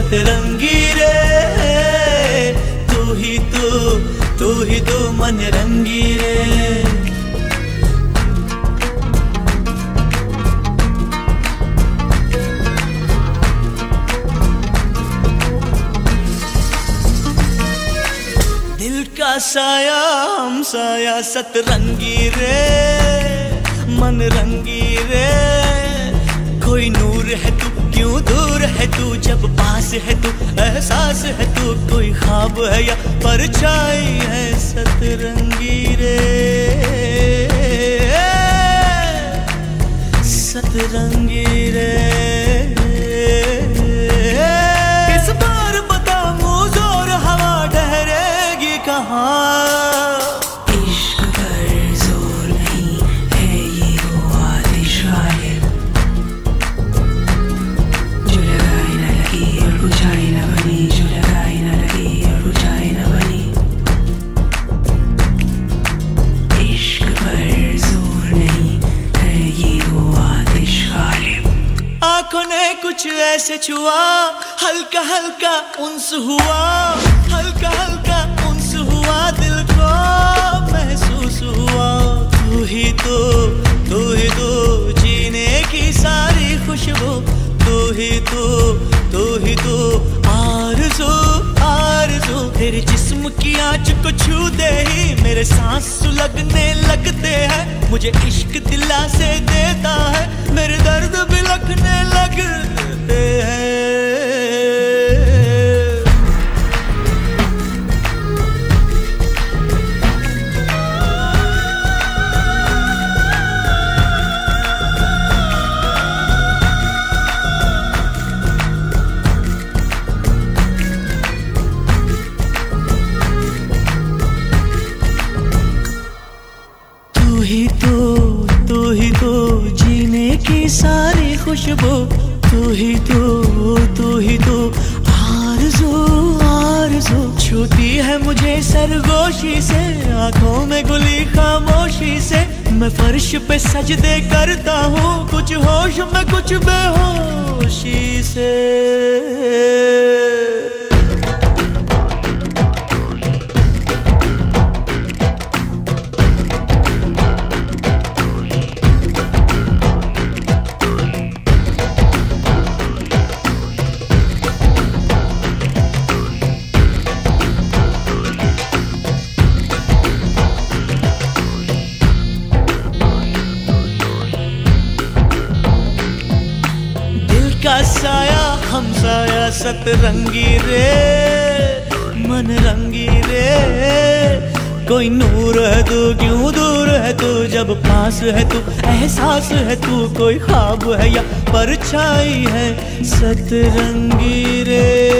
सतरंगी रे तू ही तू तू ही तू मन रंगी रे का साया, हम साया सतरंगी रे मन रंगी रे कोई नूर है तू क्यों दूर है तू? जब पास है तू, एहसास है तू? कोई ख्वाब है या परछाई है सतरंगी रे? सतरंगी रे। कुछ ऐसे छुआ, हल्का हल्का उन्स हुआ, हल्का हल्का उन्स हुआ दिल को महसूस हुआ। तू ही तो तू ही तो जीने की सारी खुशबू। तू ही तो तू ही तो आरज़ू आरज़ू। तेरे जिस्म की आँच को छू दे ही मेरे सांस सुलगने लगते हैं। मुझे इश्क दिला से देता है, मेरे दर्द भी लगने ही तो तू ही तो जीने की सारी खुशबू। तू ही तो तू ही तो आरज़ू आरज़ू। छूती है मुझे सरगोशी से, आँखों में गुली खामोशी से। मैं फर्श पे सजदे करता हूँ कुछ होश, में कुछ बेहोशी से। का साया, हम साया सतरंगी रे मन रंगी रे। कोई नूर है तू, क्यों दूर है तू? जब पास है तू, एहसास है तू? कोई ख्वाब है या परछाई है सतरंगी रे?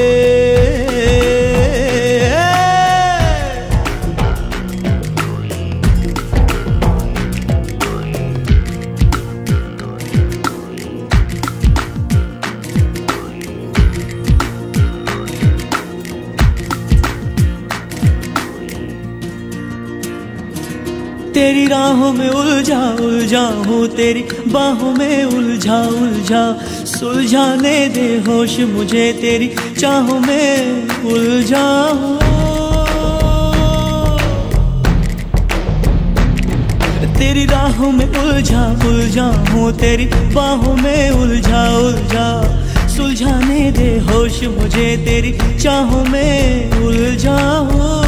तेरी राहों में उलझा उलझा हूँ तेरी बाहों में उलझा उलझा। सुलझाने दे होश मुझे तेरी चाहों में उलझा हूँ। तेरी राहों में उलझा उलझा हूँ तेरी बाहों में उलझा उलझा। सुलझाने दे होश मुझे तेरी चाहों में उलझा हूँ।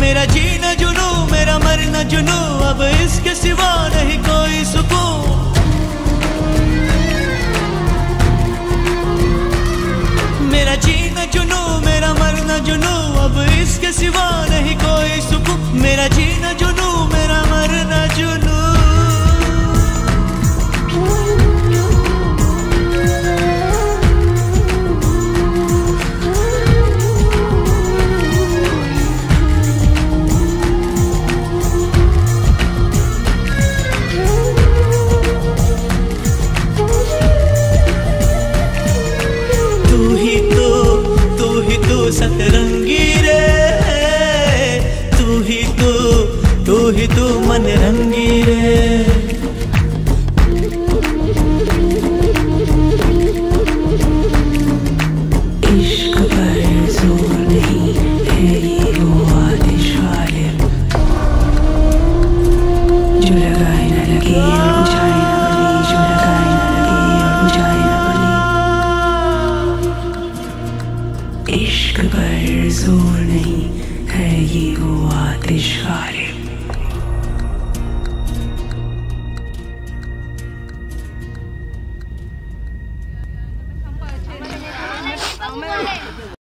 मेरा जुनू मरना जुनू, अब इसके सिवा नहीं कोई सुकून। मेरा जीना जुनू, मेरा मरना जुनू, अब इसके सिवा सतरंगी रे। तू ही तू तू ही तो मन रंगी बनी इश्क